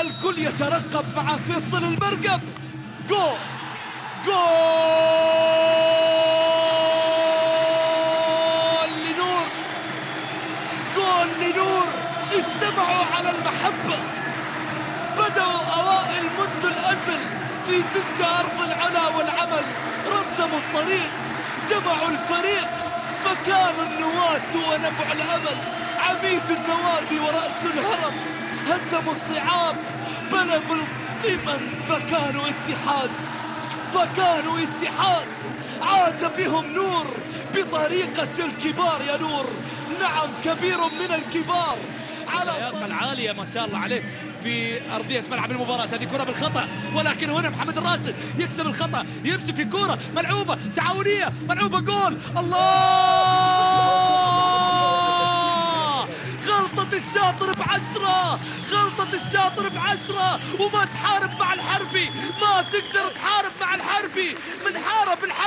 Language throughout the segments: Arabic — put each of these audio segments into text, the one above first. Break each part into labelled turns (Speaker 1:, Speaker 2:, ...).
Speaker 1: الكل يترقب مع فيصل المرقب. جول جول لنور! جول لنور! اجتمعوا على المحبة. بدأوا أوائل منذ الأزل في جدة أرض العلا والعمل. رسموا الطريق جمعوا الفريق. فكانوا النواة ونبع الأمل. عميد النوادي ورأس الهرم. هزموا الصعاب بلغوا القمم فكانوا اتحاد فكانوا اتحاد. عاد بهم نور بطريقة الكبار يا نور. نعم كبير من الكبار. على
Speaker 2: اللياقة العالية ما شاء الله عليه في أرضية ملعب المباراة. هذه كرة بالخطأ ولكن هنا محمد الراشد يكسب الخطأ يمشي في كرة ملعوبة تعاونية ملعوبة جول. الله! الشاطر بعشرة غلطة الشاطر بعشرة وما تحارب مع الحربي. ما تقدر تحارب مع الحربي. من حارب الحربي.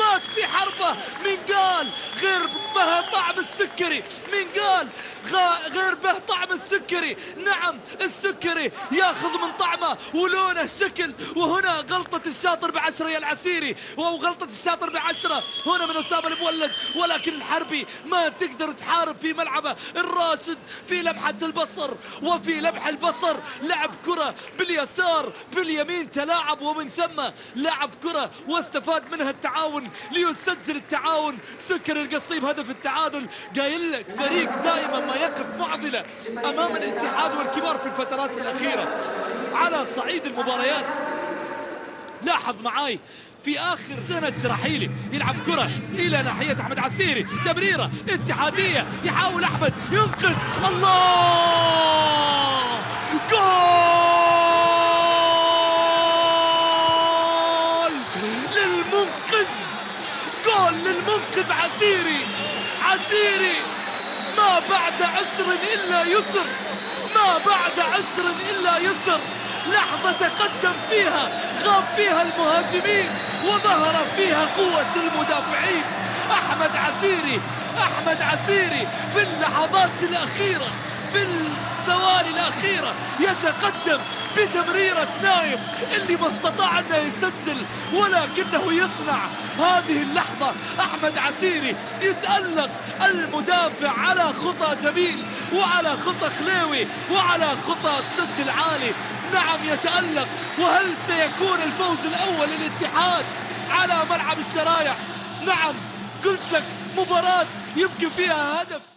Speaker 2: مات في حربة. من قال غير به طعم السكري. من قال غير به طعم السكري. نعم السكري ياخذ من طعمه ولونه شكل. وهنا غلطة الشاطر بعشرة يا العسيري. وغلطة الشاطر بعشرة. هنا من أسامة المولد. ولكن الحربي ما تقدر تحارب في ملعبه. الراشد في لمحة البصر. وفي لمح البصر لعب كرة باليسار. باليمين تلاعب ومن ثم لعب كرة واستفاد منها التعاون ليسجل التعاون. سكر القصيم هدف التعادل. قايل لك فريق دائما ما يقف معضلة أمام الاتحاد والكبار في الفترات الأخيرة. على صعيد المباريات. لاحظ معاي في آخر سنة رحيلي يلعب كرة إلى ناحية أحمد عسيري. تمريره إتحادية. يحاول أحمد ينقذ. الله جول للمنقذ جول للمنقذ عسيري. عسيري. ما بعد عسر إلا يسر. ما بعد عسر إلا يسر. لحظة تقدم فيها غاب فيها المهاجمين وظهر فيها قوة المدافعين. أحمد عسيري أحمد عسيري في اللحظات الأخيرة في الثواني الأخيرة يتقدم بتمريرة نايف اللي ما استطاع أنه يسجل ولكنه يصنع. هذه اللحظة أحمد عسيري يتألق المدافع على خطى جميل وعلى خطى خليوي وعلى خطى السد العالي. نعم يتألق. وهل سيكون الفوز الأول للاتحاد على ملعب الشرايع نعم قلت لك مباراة يمكن فيها هدف.